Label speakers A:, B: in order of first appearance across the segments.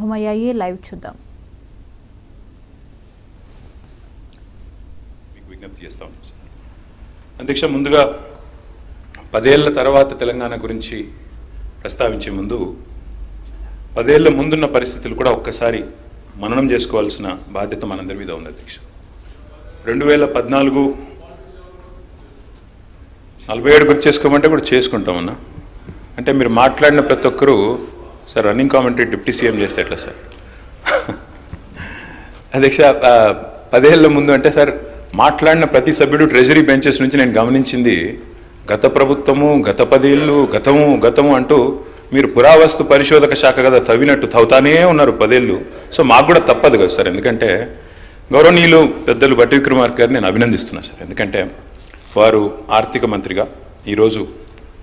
A: ఆరంభమయ్యాయి లైవ్ చూద్దాం.
B: విజ్ఞప్తి అధ్యక్ష ముందుగా పదేళ్ళ తర్వాత తెలంగాణ గురించి ప్రస్తావించే ముందు పదేళ్ళ ముందున్న పరిస్థితులు కూడా ఒక్కసారి మననం చేసుకోవాల్సిన బాధ్యత మనందరి మీద ఉంది అధ్యక్ష రెండు వేల పద్నాలుగు నలభై ఏడు గుర్తు చేసుకోమంటే కూడా చేసుకుంటామన్నా అంటే మీరు మాట్లాడిన ప్రతి ఒక్కరూ sir running commentary deputy CM చేస్తే ఎట్లా సార్? అధ్యక్ష పదేళ్ళ ముందు అంటే సార్ మాట్లాడిన ప్రతి సభ్యుడు ట్రెజరీ బెంచెస్ నుంచి నేను గమనించింది గత ప్రభుత్వము గత పదేళ్ళు గతము గతము అంటూ మీరు పురావస్తు పరిశోధక శాఖ కదా తవ్వినట్టు తవ్వుతానే ఉన్నారు పదేళ్ళు. సో మాకు కూడా తప్పదు కదా సార్. ఎందుకంటే గౌరవనీయులు పెద్దలు బట్టి విక్రమార్క గారిని నేను అభినందిస్తున్నా సార్. ఎందుకంటే వారు ఆర్థిక మంత్రిగా ఈరోజు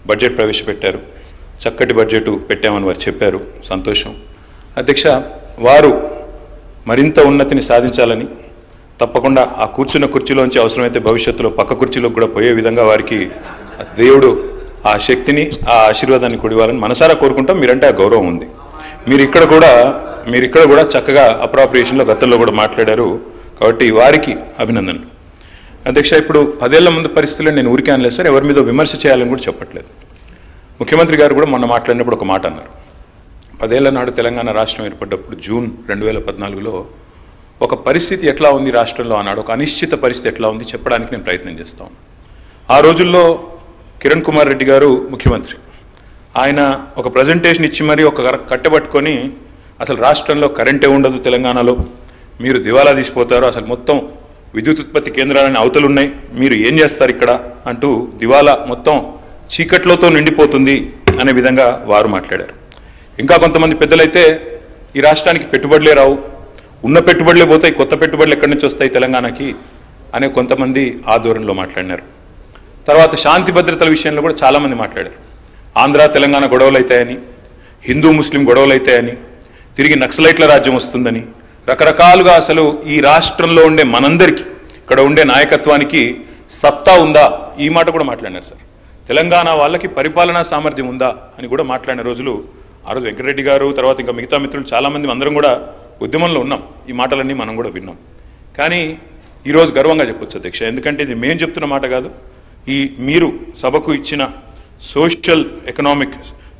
B: బడ్జెట్ ప్రవేశపెట్టారు. చక్కటి బడ్జెట్ పెట్టామని వారు చెప్పారు. సంతోషం. అధ్యక్ష వారు మరింత ఉన్నతిని సాధించాలని తప్పకుండా ఆ కూర్చున్న కుర్చీలోంచి అవసరమైతే భవిష్యత్తులో పక్క కుర్చీలోకి కూడా పోయే విధంగా వారికి దేవుడు ఆ శక్తిని ఆ ఆశీర్వాదాన్ని కొడివాలని మనసారా కోరుకుంటాం. మీరంటే ఆ గౌరవం ఉంది. మీరు ఇక్కడ కూడా మీరు ఇక్కడ కూడా చక్కగా అప్రాప్రియేషన్లో గతంలో కూడా మాట్లాడారు. కాబట్టి వారికి అభినందనలు. అధ్యక్ష ఇప్పుడు పదేళ్ళ ముందు పరిస్థితుల్లో నేను ఊరికే అనలేదు సార్. ఎవరి మీద విమర్శ చేయాలని కూడా చెప్పట్లేదు. ముఖ్యమంత్రి గారు కూడా మొన్న మాట్లాడినప్పుడు ఒక మాట అన్నారు. పదేళ్ళ నాడు తెలంగాణ రాష్ట్రం ఏర్పడ్డప్పుడు జూన్ రెండు వేల పద్నాలుగులో ఒక పరిస్థితి ఎట్లా ఉంది రాష్ట్రంలో అన్నాడు ఒక అనిశ్చిత పరిస్థితి ఎట్లా ఉంది? చెప్పడానికి నేను ప్రయత్నం చేస్తాను ఆ రోజుల్లో కిరణ్ కుమార్ రెడ్డి గారు ముఖ్యమంత్రి. ఆయన ఒక ప్రజెంటేషన్ ఇచ్చి మరీ ఒక కట్టబట్టుకొని అసలు రాష్ట్రంలో కరెంటే ఉండదు తెలంగాణలో. మీరు దివాలా తీసిపోతారు. అసలు మొత్తం విద్యుత్ ఉత్పత్తి కేంద్రాలని అవతలున్నాయి. మీరు ఏం చేస్తారు ఇక్కడ? అంటూ దివాలా మొత్తం చీకట్లతో నిండిపోతుంది అనే విధంగా వారు మాట్లాడారు. ఇంకా కొంతమంది పెద్దలైతే ఈ రాష్ట్రానికి పెట్టుబడులే రావు. ఉన్న పెట్టుబడులే పోతాయి కొత్త పెట్టుబడులు ఎక్కడి నుంచి వస్తాయి తెలంగాణకి అనే కొంతమంది ఆ ధోరణిలో మాట్లాడినారు. తర్వాత శాంతి భద్రతల విషయంలో కూడా చాలామంది మాట్లాడారు. ఆంధ్ర తెలంగాణ గొడవలు అవుతాయని హిందూ ముస్లిం గొడవలు అవుతాయని తిరిగి నక్సలైట్ల రాజ్యం వస్తుందని రకరకాలుగా అసలు ఈ రాష్ట్రంలో ఉండే మనందరికీ ఇక్కడ ఉండే నాయకత్వానికి సత్తా ఉందా? ఈ మాట కూడా మాట్లాడినారు సార్. తెలంగాణ వాళ్ళకి పరిపాలనా సామర్థ్యం ఉందా అని కూడా మాట్లాడిన రోజులు ఆ రోజు వెంకటరెడ్డి గారు తర్వాత ఇంకా మిగతా మిత్రులు చాలామంది అందరం కూడా ఉద్యమంలో ఉన్నాం. ఈ మాటలన్నీ మనం కూడా విన్నాం. కానీ ఈరోజు గర్వంగా చెప్పొచ్చు అధ్యక్ష. ఎందుకంటే ఇది మేము చెప్తున్న మాట కాదు. ఈ మీరు సభకు ఇచ్చిన social economic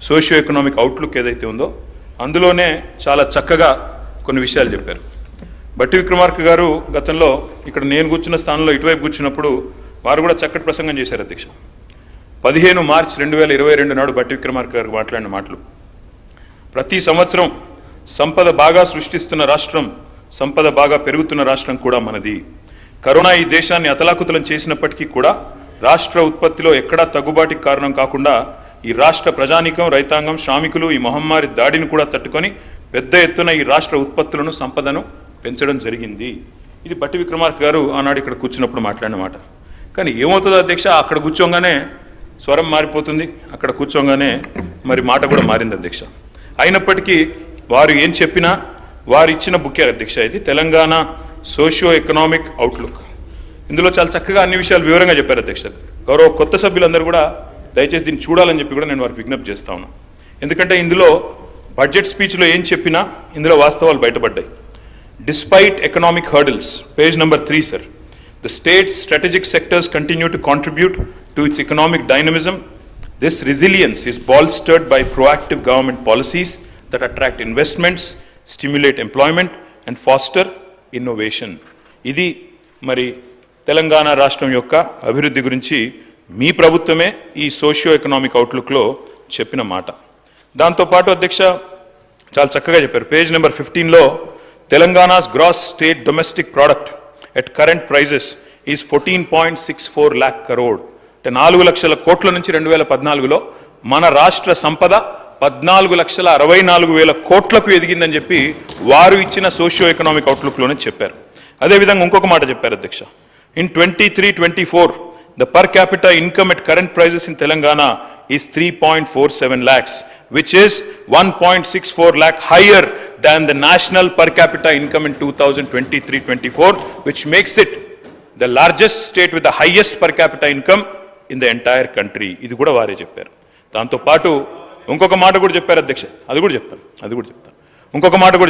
B: socio economic outlook ఏదైతే ఉందో అందులోనే చాలా చక్కగా కొన్ని విషయాలు చెప్పారు. బట్టి విక్రమార్క గారు గతంలో ఇక్కడ నేను కూర్చున్న స్థానంలో ఇటువైపు కూర్చున్నప్పుడు వారు కూడా చక్కటి ప్రసంగం చేశారు అధ్యక్ష. పదిహేను మార్చ్ రెండు వేల ఇరవై రెండు నాడు భట్టి విక్రమార్క గారు మాట్లాడిన మాటలు. ప్రతి సంవత్సరం సంపద బాగా సృష్టిస్తున్న రాష్ట్రం సంపద బాగా పెరుగుతున్న రాష్ట్రం కూడా మనది. కరోనా ఈ దేశాన్ని అతలాకుతలం చేసినప్పటికీ కూడా రాష్ట్ర ఉత్పత్తిలో ఎక్కడా తగ్గుబాటికి కారణం కాకుండా ఈ రాష్ట్ర ప్రజానీకం రైతాంగం శ్రామికులు ఈ మహమ్మారి దాడిని కూడా తట్టుకొని పెద్ద ఎత్తున ఈ రాష్ట్ర ఉత్పత్తులను సంపదను పెంచడం జరిగింది. ఇది బట్టి విక్రమార్క గారు ఆనాడు ఇక్కడ కూర్చున్నప్పుడు మాట్లాడిన మాట. కానీ ఏమవుతుందో అధ్యక్ష అక్కడ కూర్చోగానే స్వరం మారిపోతుంది. అక్కడ కూర్చోగానే మరి మాట కూడా మారింది అధ్యక్ష. అయినప్పటికీ వారు ఏం చెప్పినా వారు ఇచ్చిన బుక్కే అధ్యక్ష. ఇది తెలంగాణ సోషియో ఎకనామిక్ అవుట్లుక్. ఇందులో చాలా చక్కగా అన్ని విషయాలు వివరంగా చెప్పారు అధ్యక్ష. గౌరవ కొత్త సభ్యులందరూ కూడా దయచేసి దీన్ని చూడాలని చెప్పి కూడా నేను వారికి విజ్ఞప్తి చేస్తా ఉన్నాను ఎందుకంటే ఇందులో బడ్జెట్ స్పీచ్లో ఏం చెప్పినా ఇందులో వాస్తవాలు బయటపడ్డాయి. Despite economic hurdles page number three sir the state's strategic sectors continue to contribute to its economic dynamism. This resilience is bolstered by proactive government policies that attract investments, stimulate employment, and foster innovation. ఇది మరి తెలంగాణ రాష్ట్రం యొక్క అభివృద్ధి గురించి మీ ప్రభుత్వమే ఈ socio economic అవుట్లుక్లో చెప్పిన మాట దాంతోపాటు అధ్యక్ష చాలా చక్కగా చెప్పారు పేజ్ నెంబర్ ఫిఫ్టీన్లో Telangana's gross state domestic product at current prices is fourteen point six four lakh crore అంటే నాలుగు లక్షల కోట్ల నుంచి రెండు వేల పద్నాలుగులో మన రాష్ట్ర సంపద పద్నాలుగు లక్షల అరవై నాలుగు వేల కోట్లకు ఎదిగిందని చెప్పి వారు ఇచ్చిన సోషియో ఎకనామిక్ అవుట్లుక్లోనే చెప్పారు. అదేవిధంగా ఇంకొక మాట చెప్పారు అధ్యక్ష. In twenty three twenty four the per capital income at current prices in Telangana is three point four seven lakhs which is 1.64 lakh higher than the national per capita income in 2023-24, which makes it the largest state with the highest per capita income in the entire country ఇది కూడా వారే చెప్పారు. దాంతో పాటు ఇంకొక మాట కూడా చెప్పారు అధ్యక్ష. అది కూడా చెప్తాను. అది కూడా చెప్తాను. ఇంకొక మాట కూడా